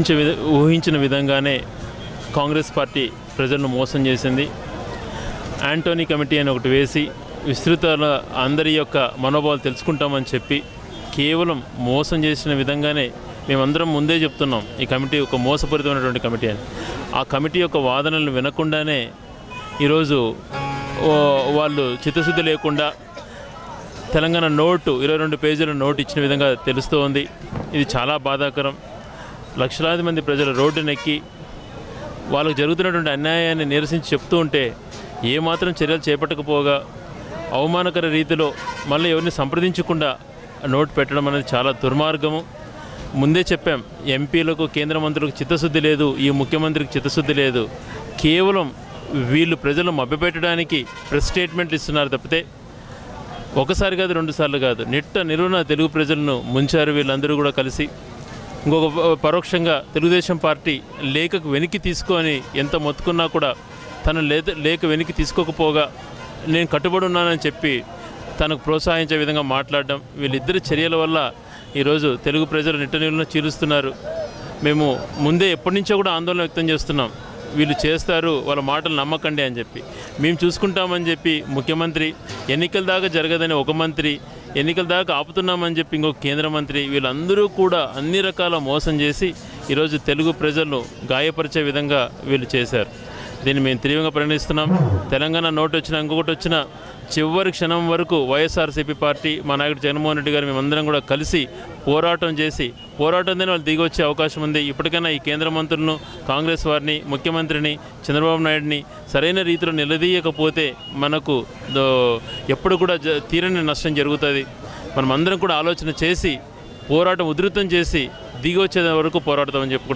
ఊహించే విధ ఊహించిన విధంగానే కాంగ్రెస్ పార్టీ ప్రజలను మోసం చేసింది. యాంటోనీ కమిటీ అని ఒకటి వేసి విస్తృత అందరి యొక్క మనోభావాలు తెలుసుకుంటామని చెప్పి కేవలం మోసం చేసిన విధంగానే మేమందరం ముందే చెప్తున్నాం ఈ కమిటీ ఒక మోసపూరితమైనటువంటి కమిటీ అని. ఆ కమిటీ యొక్క వాదనలు వినకుండానే ఈరోజు వాళ్ళు చిత్తశుద్ధి లేకుండా తెలంగాణ నోటు ఇరవై రెండు పేజీల నోటు ఇచ్చిన విధంగా తెలుస్తూ ఉంది ఇది చాలా బాధాకరం. లక్షలాది మంది ప్రజలు రోడ్డునెక్కి వాళ్ళకు జరుగుతున్నటువంటి అన్యాయాన్ని నిరసించి చెప్తూ ఉంటే ఏమాత్రం చర్యలు చేపట్టకపోగా అవమానకర రీతిలో మళ్ళీ ఎవరిని సంప్రదించకుండా నోటు పెట్టడం అనేది చాలా దుర్మార్గము. ముందే చెప్పాం ఎంపీలకు కేంద్ర మంత్రులకు చిత్తశుద్ధి లేదు ఈ ముఖ్యమంత్రికి చిత్తశుద్ధి లేదు. కేవలం వీళ్ళు ప్రజలను మభ్యపెట్టడానికి ప్రెస్ స్టేట్మెంట్లు ఇస్తున్నారు తప్పితే ఒకసారి కాదు రెండుసార్లు కాదు. నిట్ట నిలువున తెలుగు ప్రజలను ముంచారు వీళ్ళందరూ కూడా కలిసి. ఇంకొక పరోక్షంగా తెలుగుదేశం పార్టీ లేఖకు వెనక్కి తీసుకొని ఎంత మొత్తుకున్నా కూడా తను లేత లేఖ వెనక్కి తీసుకోకపోగా నేను కట్టుబడి ఉన్నానని చెప్పి తనకు ప్రోత్సహించే విధంగా మాట్లాడడం వీళ్ళిద్దరి చర్యల వల్ల ఈరోజు తెలుగు ప్రజలు నిట్ట చీలుస్తున్నారు. మేము ముందే ఎప్పటి నుంచో కూడా ఆందోళన వ్యక్తం చేస్తున్నాం. వీళ్ళు చేస్తారు వాళ్ళ మాటలు నమ్మకండి అని చెప్పి. మేము చూసుకుంటామని చెప్పి ముఖ్యమంత్రి ఎన్నికల దాకా జరగదని ఒక మంత్రి ఎన్నికల దాకా ఆపుతున్నామని చెప్పి ఇంకొక కేంద్ర మంత్రి వీళ్ళందరూ కూడా అన్ని రకాల మోసం చేసి ఈరోజు తెలుగు ప్రజలను గాయపరిచే విధంగా వీళ్ళు చేశారు. దీన్ని మేము తీవ్రంగా పరిగణిస్తున్నాం. తెలంగాణ నోటు వచ్చినా ఇంకొకటి వచ్చిన చివరి క్షణం వరకు వైఎస్ఆర్సీపీ పార్టీ మా నాయకుడు జగన్మోహన్ రెడ్డి గారు మేమందరం కూడా కలిసి పోరాటం చేసి పోరాటంతోనే వాళ్ళు దిగి వచ్చే అవకాశం ఉంది? ఇప్పటికైనా ఈ కేంద్ర మంత్రులను కాంగ్రెస్ వారిని ముఖ్యమంత్రిని చంద్రబాబు నాయుడిని సరైన రీతిలో నిలదీయకపోతే మనకు దో- ఎప్పుడు కూడా జ తీరని నష్టం జరుగుతుంది. మనం అందరం కూడా ఆలోచన చేసి పోరాటం ఉధృతం చేసి దిగి వచ్చే వరకు పోరాడతామని చెప్పుకుంటాం